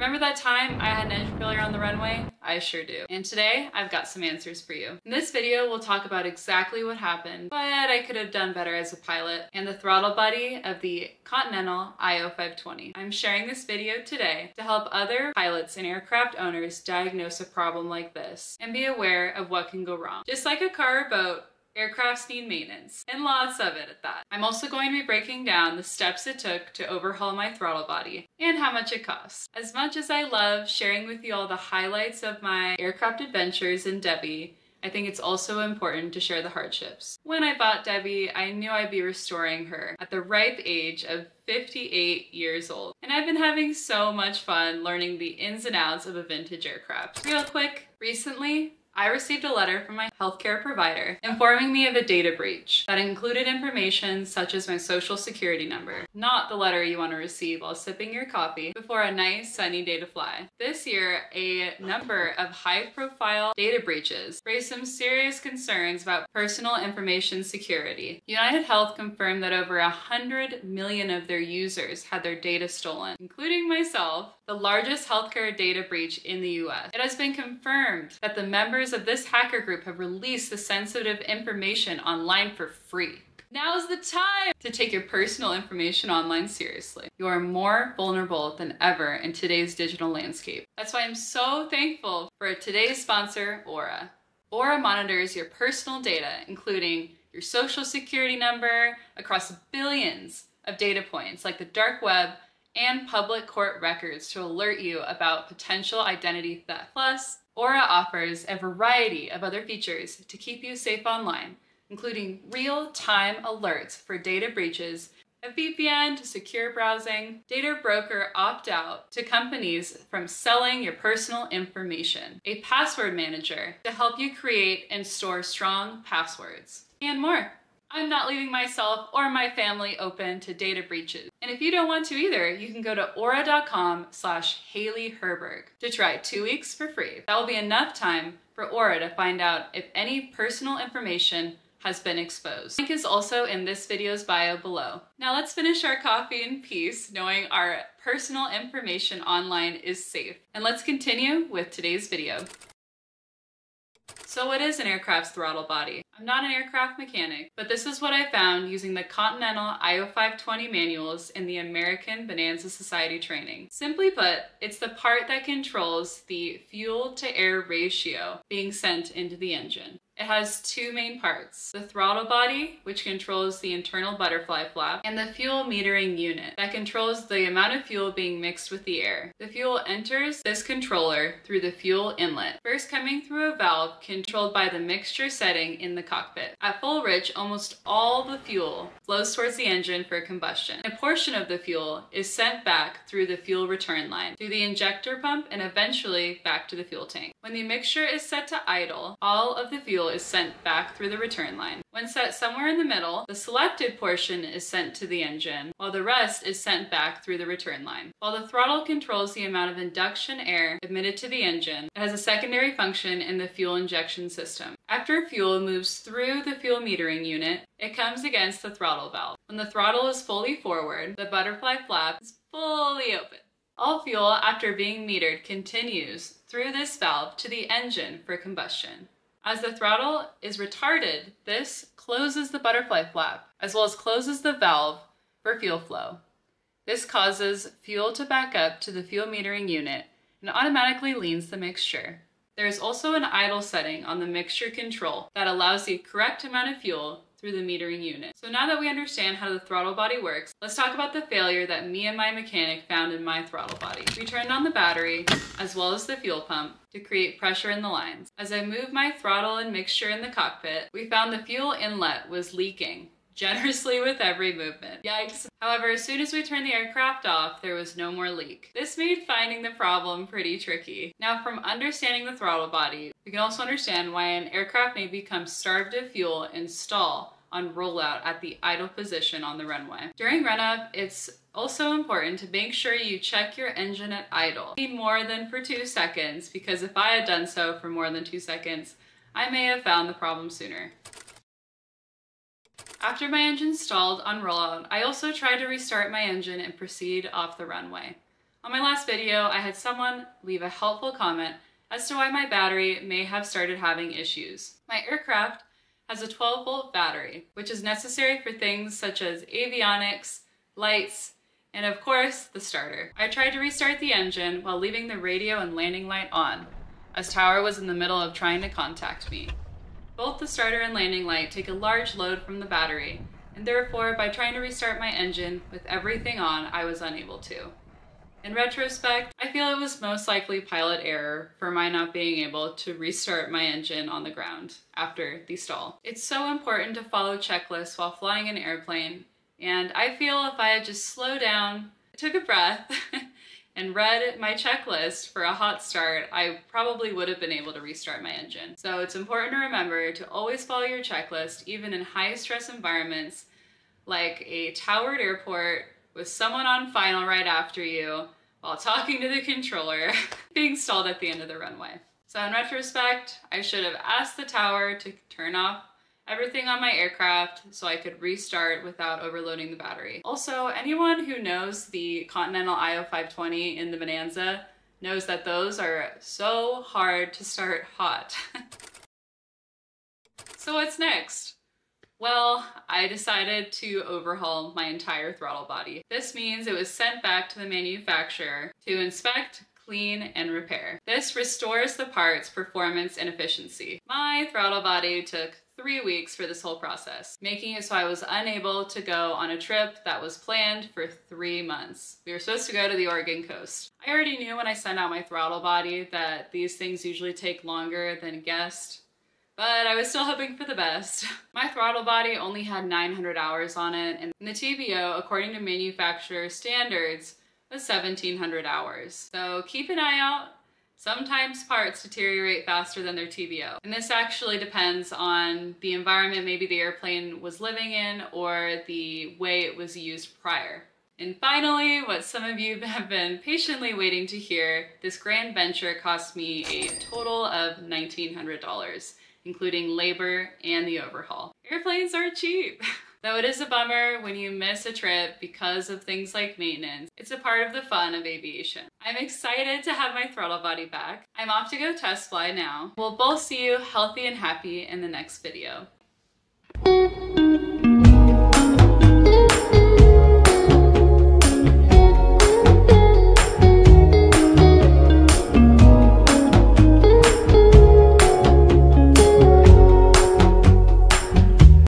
Remember that time I had an engine failure on the runway? I sure do. And today, I've got some answers for you. In this video, we'll talk about exactly what happened, but I could have done better as a pilot, and the throttle body of the Continental IO520. I'm sharing this video today to help other pilots and aircraft owners diagnose a problem like this and be aware of what can go wrong. Just like a car or boat, Aircrafts need maintenance, and lots of it at that. I'm also going to be breaking down the steps it took to overhaul my throttle body and how much it cost. As much as I love sharing with you all the highlights of my aircraft adventures in Debbie, I think it's also important to share the hardships. When I bought Debbie, I knew I'd be restoring her at the ripe age of 58 years old. And I've been having so much fun learning the ins and outs of a vintage aircraft. Real quick, recently I received a letter from my healthcare provider informing me of a data breach that included information such as my social security number. Not the letter you want to receive while sipping your coffee before a nice sunny day to fly. This year, a number of high profile data breaches raised some serious concerns about personal information security. United Health confirmed that over 100 million of their users had their data stolen, including myself, the largest healthcare data breach in the US. It has been confirmed that the members of this hacker group have released the sensitive information online for free. Now's the time to take your personal information online seriously. You are more vulnerable than ever in today's digital landscape. That's why I'm so thankful for today's sponsor, Aura. Aura monitors your personal data, including your social security number across billions of data points like the dark web and public court records to alert you about potential identity theft. Plus, Aura offers a variety of other features to keep you safe online, including real-time alerts for data breaches, a VPN to secure browsing, data broker opt-out to companies from selling your personal information, a password manager to help you create and store strong passwords, and more. I'm not leaving myself or my family open to data breaches. And if you don't want to either, you can go to aura.com slash Hayley Herberg to try two weeks for free. That will be enough time for Aura to find out if any personal information has been exposed. Link is also in this video's bio below. Now let's finish our coffee in peace, knowing our personal information online is safe. And let's continue with today's video. So what is an aircraft's throttle body? I'm not an aircraft mechanic, but this is what I found using the Continental IO520 manuals in the American Bonanza Society training. Simply put, it's the part that controls the fuel to air ratio being sent into the engine. It has two main parts, the throttle body, which controls the internal butterfly flap, and the fuel metering unit that controls the amount of fuel being mixed with the air. The fuel enters this controller through the fuel inlet, first coming through a valve controlled by the mixture setting in the cockpit. At full rich, almost all the fuel flows towards the engine for combustion. A portion of the fuel is sent back through the fuel return line, through the injector pump, and eventually back to the fuel tank. When the mixture is set to idle, all of the fuel is sent back through the return line. When set somewhere in the middle, the selected portion is sent to the engine, while the rest is sent back through the return line. While the throttle controls the amount of induction air admitted to the engine, it has a secondary function in the fuel injection system. After fuel moves through the fuel metering unit, it comes against the throttle valve. When the throttle is fully forward, the butterfly flap is fully open. All fuel after being metered continues through this valve to the engine for combustion. As the throttle is retarded, this closes the butterfly flap, as well as closes the valve for fuel flow. This causes fuel to back up to the fuel metering unit and automatically leans the mixture. There is also an idle setting on the mixture control that allows the correct amount of fuel through the metering unit. So now that we understand how the throttle body works, let's talk about the failure that me and my mechanic found in my throttle body. We turned on the battery, as well as the fuel pump, to create pressure in the lines. As I moved my throttle and mixture in the cockpit, we found the fuel inlet was leaking generously with every movement. Yikes. However, as soon as we turned the aircraft off, there was no more leak. This made finding the problem pretty tricky. Now, from understanding the throttle body, we can also understand why an aircraft may become starved of fuel and stall on rollout at the idle position on the runway. During run-up, it's also important to make sure you check your engine at idle. More than for two seconds, because if I had done so for more than two seconds, I may have found the problem sooner. After my engine stalled on rollout, I also tried to restart my engine and proceed off the runway. On my last video, I had someone leave a helpful comment as to why my battery may have started having issues. My aircraft has a 12 volt battery, which is necessary for things such as avionics, lights, and of course, the starter. I tried to restart the engine while leaving the radio and landing light on, as Tower was in the middle of trying to contact me. Both the starter and landing light take a large load from the battery, and therefore by trying to restart my engine with everything on, I was unable to. In retrospect, I feel it was most likely pilot error for my not being able to restart my engine on the ground after the stall. It's so important to follow checklists while flying an airplane, and I feel if I had just slowed down, took a breath, and read my checklist for a hot start, I probably would have been able to restart my engine. So it's important to remember to always follow your checklist, even in high stress environments like a towered airport with someone on final right after you while talking to the controller being stalled at the end of the runway. So in retrospect, I should have asked the tower to turn off everything on my aircraft so I could restart without overloading the battery. Also, anyone who knows the Continental IO520 in the Bonanza knows that those are so hard to start hot. so what's next? Well, I decided to overhaul my entire throttle body. This means it was sent back to the manufacturer to inspect, clean, and repair. This restores the part's performance and efficiency. My throttle body took three weeks for this whole process, making it so I was unable to go on a trip that was planned for three months. We were supposed to go to the Oregon coast. I already knew when I sent out my throttle body that these things usually take longer than guessed but I was still hoping for the best. My throttle body only had 900 hours on it, and the TBO, according to manufacturer standards, was 1700 hours. So keep an eye out. Sometimes parts deteriorate faster than their TBO. And this actually depends on the environment maybe the airplane was living in or the way it was used prior. And finally, what some of you have been patiently waiting to hear, this grand venture cost me a total of $1,900 including labor and the overhaul. Airplanes are cheap. Though it is a bummer when you miss a trip because of things like maintenance, it's a part of the fun of aviation. I'm excited to have my throttle body back. I'm off to go test fly now. We'll both see you healthy and happy in the next video.